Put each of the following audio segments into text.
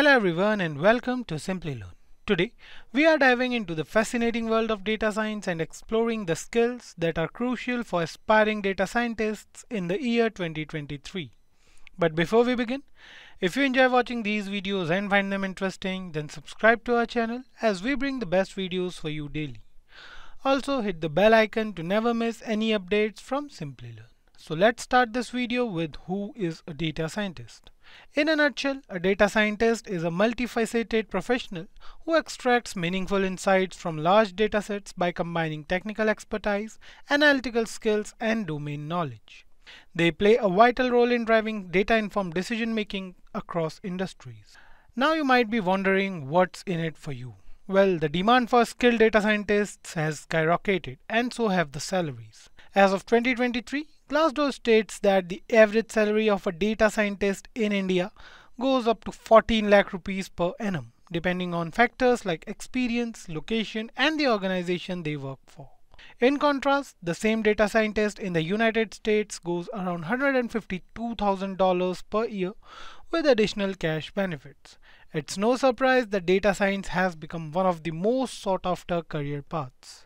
Hello everyone and welcome to Simplilearn. Today, we are diving into the fascinating world of data science and exploring the skills that are crucial for aspiring data scientists in the year 2023. But before we begin, if you enjoy watching these videos and find them interesting, then subscribe to our channel as we bring the best videos for you daily. Also hit the bell icon to never miss any updates from Simplilearn. So let's start this video with who is a data scientist. In a nutshell, a data scientist is a multifaceted professional who extracts meaningful insights from large datasets by combining technical expertise, analytical skills, and domain knowledge. They play a vital role in driving data-informed decision making across industries. Now you might be wondering what's in it for you. Well, the demand for skilled data scientists has skyrocketed and so have the salaries. As of 2023, Glassdoor states that the average salary of a data scientist in India goes up to 14 lakh rupees per annum, depending on factors like experience, location, and the organization they work for. In contrast, the same data scientist in the United States goes around $152,000 per year with additional cash benefits. It's no surprise that data science has become one of the most sought after career paths.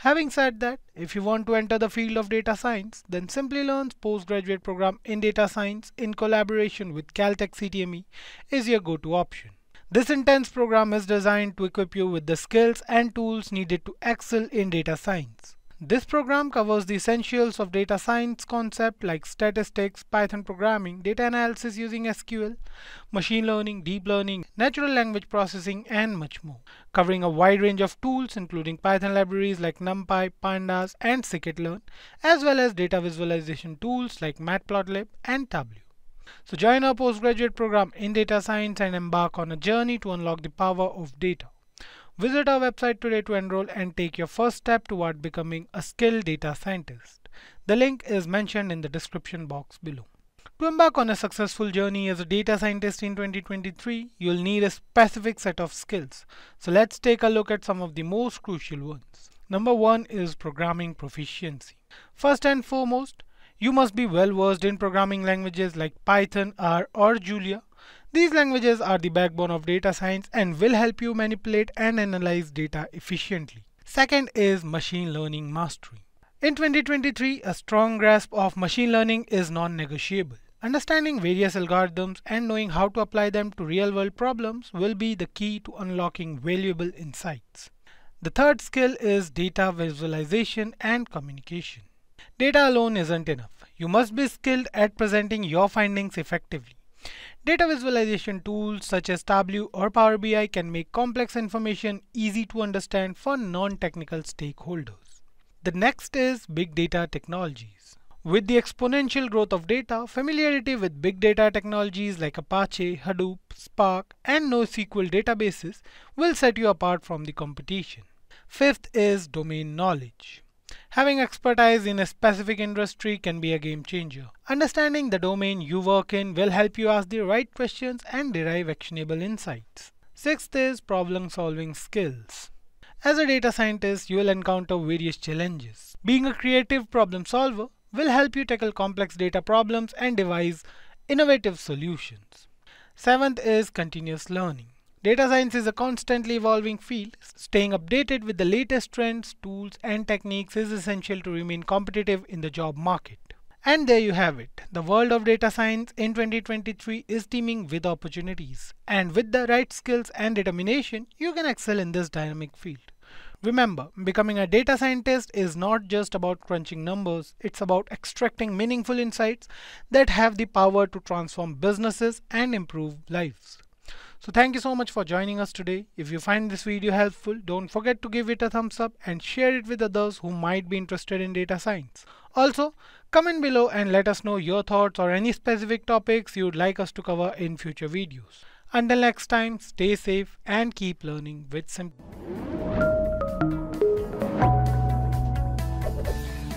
Having said that, if you want to enter the field of data science, then Simplilearn's postgraduate program in data science in collaboration with Caltech CTME is your go-to option. This intense program is designed to equip you with the skills and tools needed to excel in data science. This program covers the essentials of data science concepts like statistics, Python programming, data analysis using SQL, machine learning, deep learning, natural language processing, and much more, covering a wide range of tools including Python libraries like NumPy, Pandas, and scikit-learn, as well as data visualization tools like Matplotlib and Tableau. So join our postgraduate program in data science and embark on a journey to unlock the power of data. Visit our website today to enroll and take your first step toward becoming a skilled data scientist. The link is mentioned in the description box below. To embark on a successful journey as a data scientist in 2023, you'll need a specific set of skills. So let's take a look at some of the most crucial ones. Number one is programming proficiency. First and foremost, you must be well versed in programming languages like Python, R, or Julia these languages are the backbone of data science and will help you manipulate and analyze data efficiently. Second is machine learning mastery. In 2023, a strong grasp of machine learning is non-negotiable. Understanding various algorithms and knowing how to apply them to real-world problems will be the key to unlocking valuable insights. The third skill is data visualization and communication. Data alone isn't enough. You must be skilled at presenting your findings effectively. Data visualization tools such as Tableau or Power BI can make complex information easy to understand for non-technical stakeholders. The next is big data technologies. With the exponential growth of data, familiarity with big data technologies like Apache, Hadoop, Spark, and NoSQL databases will set you apart from the competition. Fifth is domain knowledge. Having expertise in a specific industry can be a game changer. Understanding the domain you work in will help you ask the right questions and derive actionable insights. Sixth is problem solving skills. As a data scientist, you will encounter various challenges. Being a creative problem solver will help you tackle complex data problems and devise innovative solutions. Seventh is continuous learning. Data science is a constantly evolving field. Staying updated with the latest trends, tools, and techniques is essential to remain competitive in the job market. And there you have it. The world of data science in 2023 is teeming with opportunities. And with the right skills and determination, you can excel in this dynamic field. Remember, becoming a data scientist is not just about crunching numbers, it's about extracting meaningful insights that have the power to transform businesses and improve lives. So thank you so much for joining us today. If you find this video helpful, don't forget to give it a thumbs up and share it with others who might be interested in data science. Also, comment below and let us know your thoughts or any specific topics you'd like us to cover in future videos. Until next time, stay safe and keep learning with Simply.